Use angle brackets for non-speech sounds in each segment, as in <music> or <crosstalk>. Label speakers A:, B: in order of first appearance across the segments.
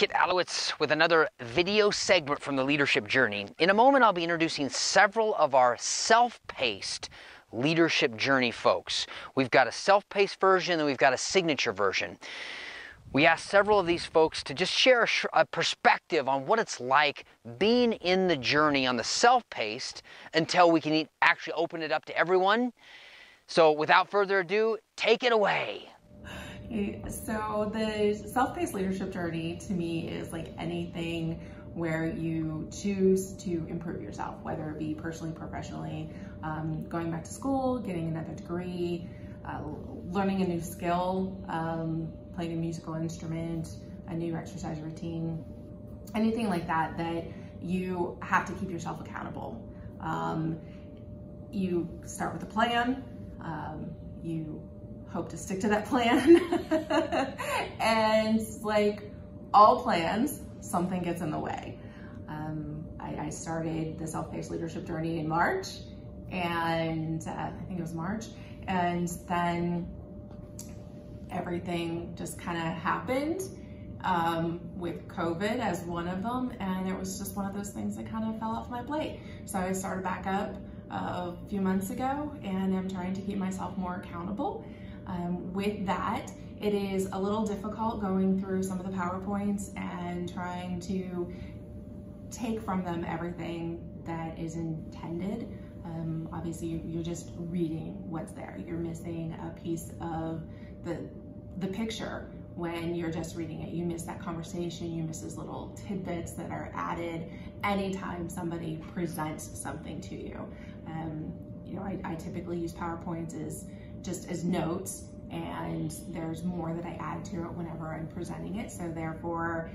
A: Kit Allowitz with another video segment from the Leadership Journey. In a moment, I'll be introducing several of our self-paced Leadership Journey folks. We've got a self-paced version and we've got a signature version. We asked several of these folks to just share a, perspective on what it's like being in the journey on the self-paced until we can actually open it up to everyone. So without further ado, take it away.
B: So the self-paced leadership journey to me is like anything where you choose to improve yourself, whether it be personally, professionally, um, going back to school, getting another degree, uh, learning a new skill, um, playing a musical instrument, a new exercise routine, anything like that that you have to keep yourself accountable. Um, you start with a plan, um, you hope to stick to that plan. <laughs> and like all plans, something gets in the way. Um, I, I, started the self-paced leadership journey in March and uh, I think it was March. And then everything just kind of happened um, with COVID as one of them. And it was just one of those things that kind of fell off my plate. So I started back up a few months ago and I'm trying to keep myself more accountable. Um, with that, it is a little difficult going through some of the PowerPoints and trying to take from them everything that is intended. Um, obviously, you're just reading what's there. You're missing a piece of the, the picture when you're just reading it. You miss that conversation, you miss those little tidbits that are added anytime somebody presents something to you. Um, you know, I, I typically use PowerPoints as just as notes and there's more that I add to it whenever I'm presenting it. So therefore,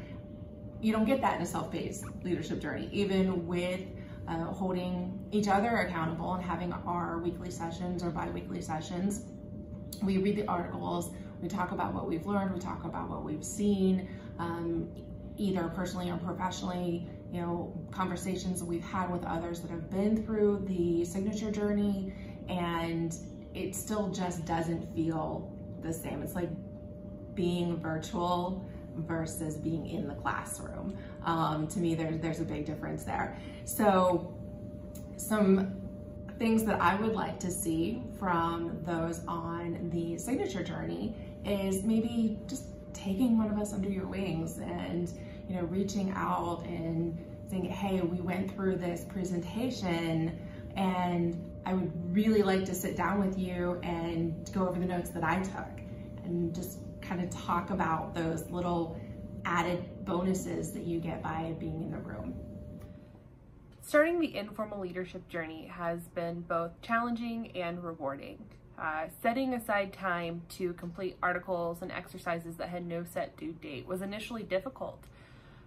B: you don't get that in a self-paced leadership journey, even with uh, holding each other accountable and having our weekly sessions or bi-weekly sessions. We read the articles, we talk about what we've learned, we talk about what we've seen, um, either personally or professionally, you know, conversations that we've had with others that have been through the signature journey and it still just doesn't feel the same. It's like being virtual versus being in the classroom. Um, to me, there's, there's a big difference there. So some things that I would like to see from those on the signature journey is maybe just taking one of us under your wings and you know reaching out and saying hey we went through this presentation and I would really like to sit down with you and go over the notes that I took and just kind of talk about those little added bonuses that you get by being in the room.
C: Starting the informal leadership journey has been both challenging and rewarding. Uh, setting aside time to complete articles and exercises that had no set due date was initially difficult.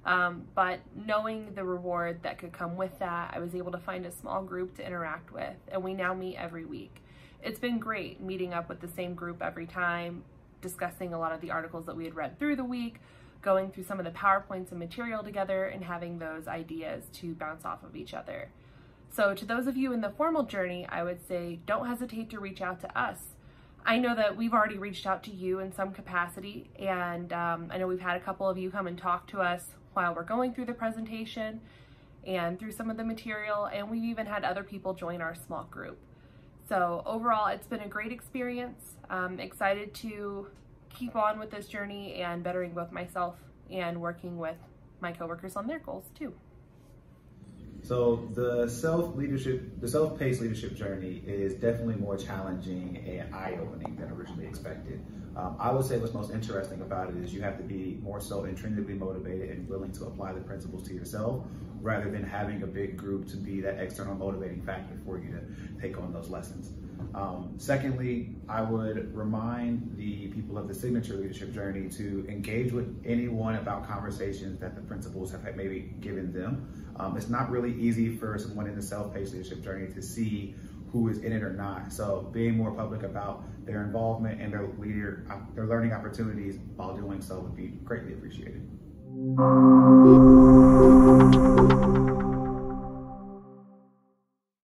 C: Um, but knowing the reward that could come with that, I was able to find a small group to interact with, and we now meet every week. It's been great meeting up with the same group every time, discussing a lot of the articles that we had read through the week, going through some of the PowerPoints and material together, and having those ideas to bounce off of each other. So to those of you in the formal journey, I would say don't hesitate to reach out to us. I know that we've already reached out to you in some capacity, and um, I know we've had a couple of you come and talk to us while we're going through the presentation and through some of the material, and we've even had other people join our small group. So overall, it's been a great experience. I'm excited to keep on with this journey and bettering both myself and working with my coworkers on their goals too.
D: So the self leadership, the self-paced leadership journey is definitely more challenging and eye-opening than originally expected. Um, I would say what's most interesting about it is you have to be more so intrinsically motivated and willing to apply the principles to yourself rather than having a big group to be that external motivating factor for you to take on those lessons. Um, secondly, I would remind the people of the signature leadership journey to engage with anyone about conversations that the principals have maybe given them. Um, it's not really easy for someone in the self-paced leadership journey to see who is in it or not. So being more public about their involvement and their leader, uh, their learning opportunities while doing so would be greatly appreciated.